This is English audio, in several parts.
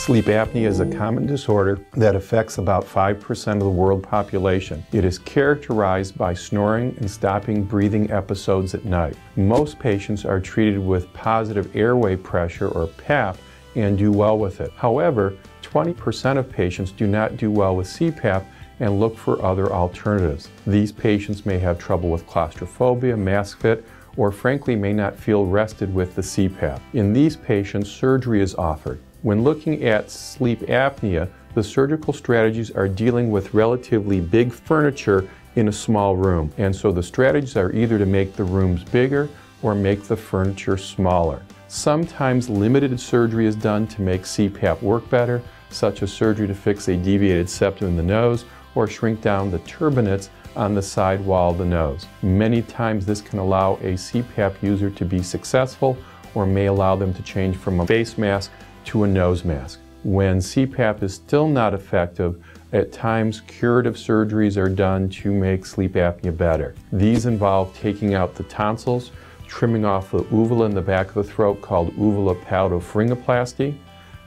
Sleep apnea is a common disorder that affects about 5% of the world population. It is characterized by snoring and stopping breathing episodes at night. Most patients are treated with positive airway pressure or PAP and do well with it. However, 20% of patients do not do well with CPAP and look for other alternatives. These patients may have trouble with claustrophobia, mask fit, or frankly may not feel rested with the CPAP. In these patients, surgery is offered. When looking at sleep apnea, the surgical strategies are dealing with relatively big furniture in a small room. And so the strategies are either to make the rooms bigger or make the furniture smaller. Sometimes limited surgery is done to make CPAP work better, such as surgery to fix a deviated septum in the nose or shrink down the turbinates on the side wall of the nose. Many times this can allow a CPAP user to be successful or may allow them to change from a face mask to a nose mask. When CPAP is still not effective, at times curative surgeries are done to make sleep apnea better. These involve taking out the tonsils, trimming off the uvula in the back of the throat called uvula uvulopalato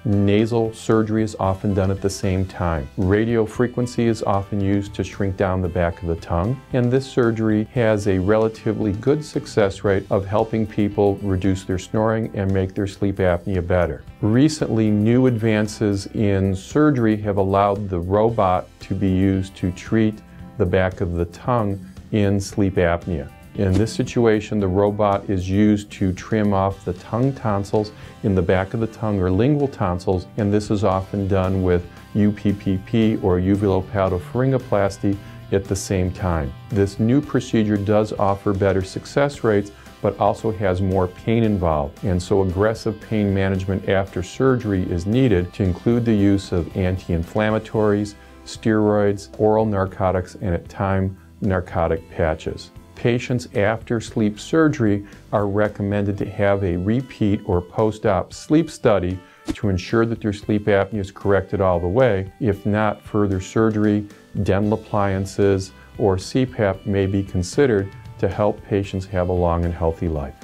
Nasal surgery is often done at the same time. Radio frequency is often used to shrink down the back of the tongue, and this surgery has a relatively good success rate of helping people reduce their snoring and make their sleep apnea better. Recently, new advances in surgery have allowed the robot to be used to treat the back of the tongue in sleep apnea. In this situation, the robot is used to trim off the tongue tonsils in the back of the tongue or lingual tonsils, and this is often done with UPPP or uvulopalato at the same time. This new procedure does offer better success rates, but also has more pain involved. And so aggressive pain management after surgery is needed to include the use of anti-inflammatories, steroids, oral narcotics, and at time narcotic patches patients after sleep surgery are recommended to have a repeat or post-op sleep study to ensure that their sleep apnea is corrected all the way. If not, further surgery, dental appliances, or CPAP may be considered to help patients have a long and healthy life.